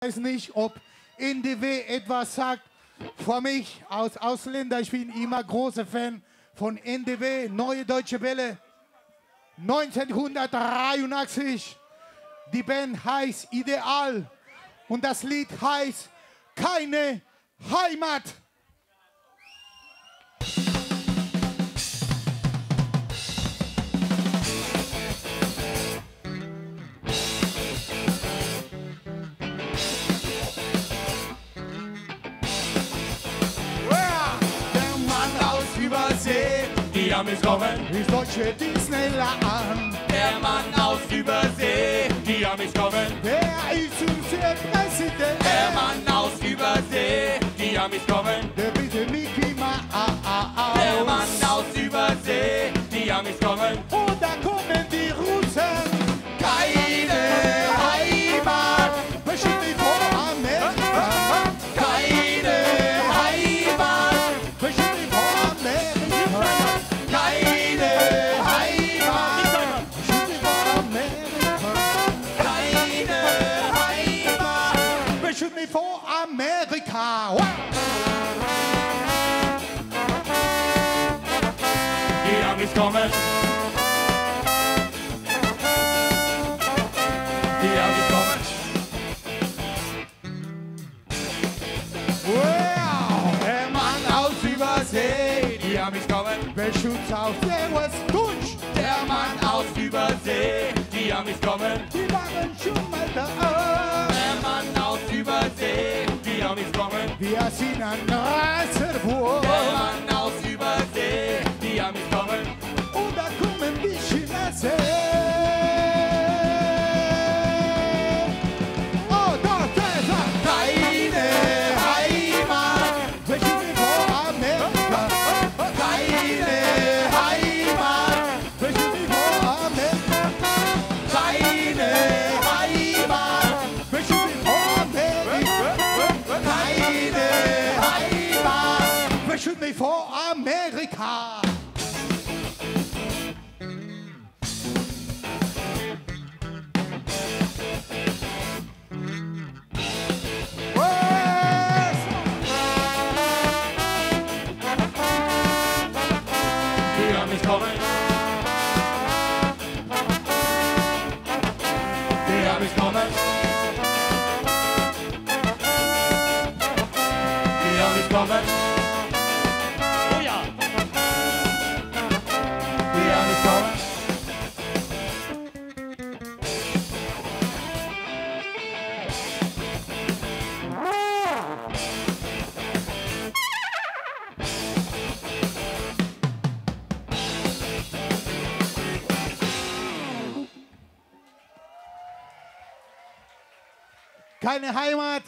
weiß nicht, ob NDW etwas sagt. Für mich als Ausländer, ich bin immer großer Fan von NDW, Neue Deutsche Welle. 1983. Die Band heißt Ideal und das Lied heißt Keine Heimat. Die Amis kommen, ist deutsche Disneyland. der Mann aus Übersee. Die Amis kommen, Wer ist unser Präsident? der Mann aus Übersee. Die Amis kommen, Der Amerika. Wow. Die Amis kommen. Die Amis kommen. Wow. Der Mann aus Übersee. Die Amis kommen. Beschützt auf der West Deutsch. Der Mann aus Übersee. Die Amis kommen. Die waren schon mal da. Amis kommen. Wir sind ein Reservoir. Der Mann aus Übersee. Die Amis Heimat. Bestimmt nicht vor Amerika. Keine Heimat,